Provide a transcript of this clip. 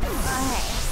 Bye.